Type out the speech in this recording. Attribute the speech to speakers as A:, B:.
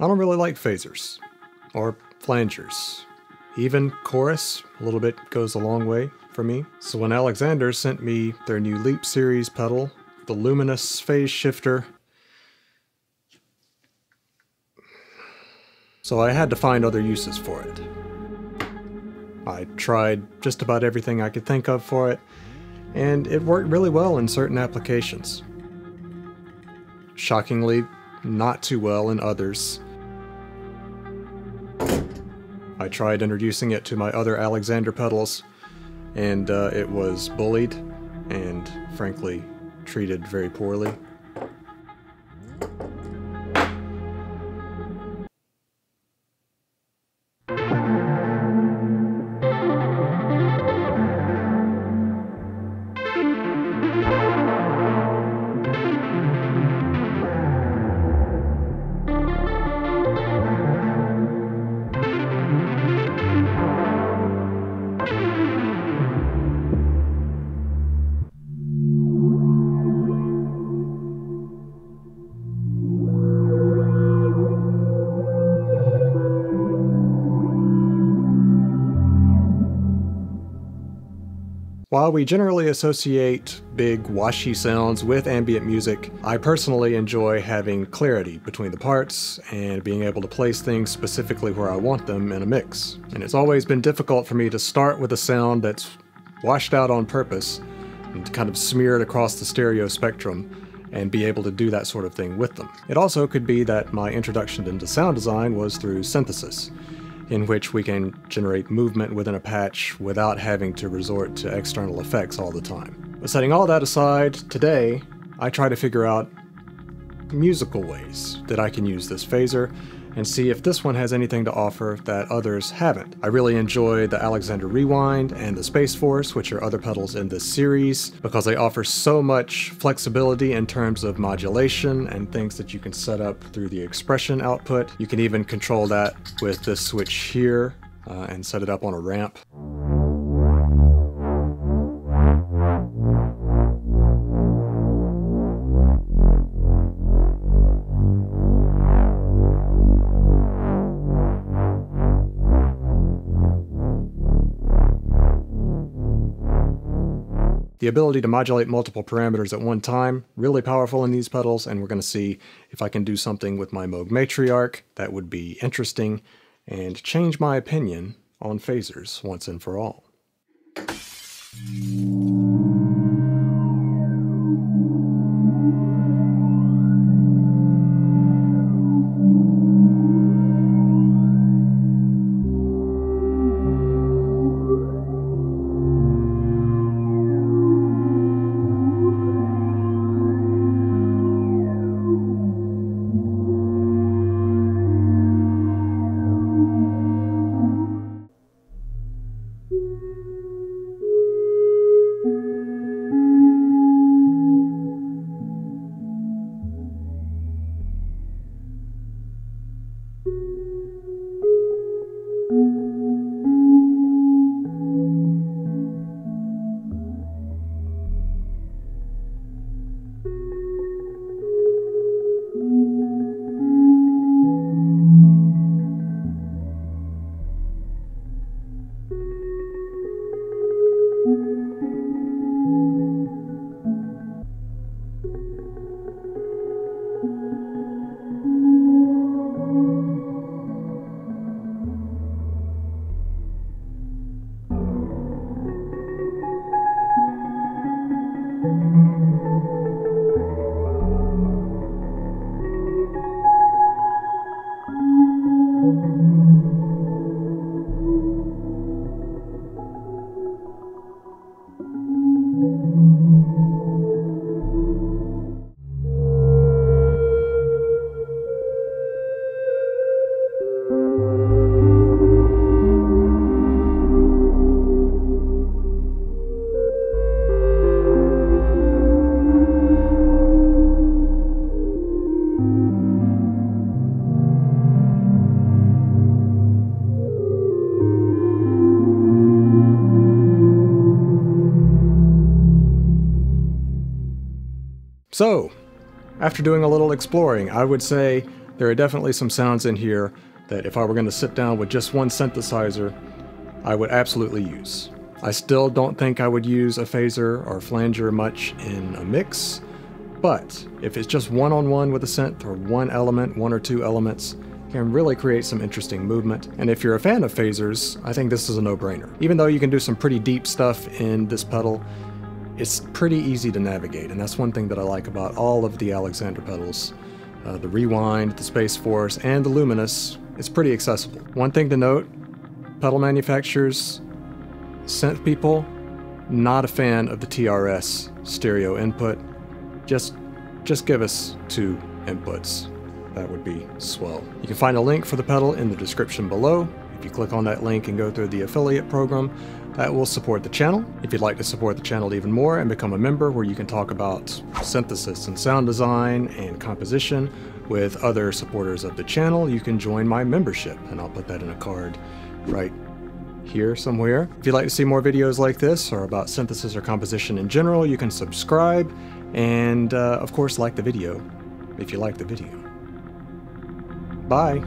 A: I don't really like phasers or flangers. Even chorus, a little bit goes a long way for me. So when Alexander sent me their new Leap Series pedal, the Luminous Phase Shifter, so I had to find other uses for it. I tried just about everything I could think of for it, and it worked really well in certain applications. Shockingly, not too well in others. I tried introducing it to my other Alexander pedals, and uh, it was bullied and, frankly, treated very poorly. While we generally associate big washy sounds with ambient music, I personally enjoy having clarity between the parts and being able to place things specifically where I want them in a mix. And it's always been difficult for me to start with a sound that's washed out on purpose and kind of smeared across the stereo spectrum and be able to do that sort of thing with them. It also could be that my introduction into sound design was through synthesis in which we can generate movement within a patch without having to resort to external effects all the time. But setting all that aside, today I try to figure out musical ways that I can use this phaser and see if this one has anything to offer that others haven't. I really enjoy the Alexander Rewind and the Space Force, which are other pedals in this series, because they offer so much flexibility in terms of modulation and things that you can set up through the expression output. You can even control that with this switch here uh, and set it up on a ramp. The ability to modulate multiple parameters at one time, really powerful in these pedals, and we're going to see if I can do something with my Moog Matriarch that would be interesting and change my opinion on phasers once and for all. So, after doing a little exploring, I would say There are definitely some sounds in here that if I were going to sit down with just one synthesizer, I would absolutely use. I still don't think I would use a phaser or flanger much in a mix, but if it's just one-on-one with a synth or one element, one or two elements, can really create some interesting movement. And if you're a fan of phasers, I think this is a no-brainer. Even though you can do some pretty deep stuff in this pedal, it's pretty easy to navigate, and that's one thing that I like about all of the Alexander pedals. Uh, the Rewind, the Space Force, and the Luminous, it's pretty accessible. One thing to note, pedal manufacturers, synth people, not a fan of the TRS stereo input. Just, just give us two inputs. That would be swell. You can find a link for the pedal in the description below. If you click on that link and go through the affiliate program, that will support the channel. If you'd like to support the channel even more and become a member where you can talk about synthesis and sound design and composition with other supporters of the channel, you can join my membership and I'll put that in a card right here somewhere. If you'd like to see more videos like this or about synthesis or composition in general, you can subscribe and uh, of course like the video if you like the video. Bye!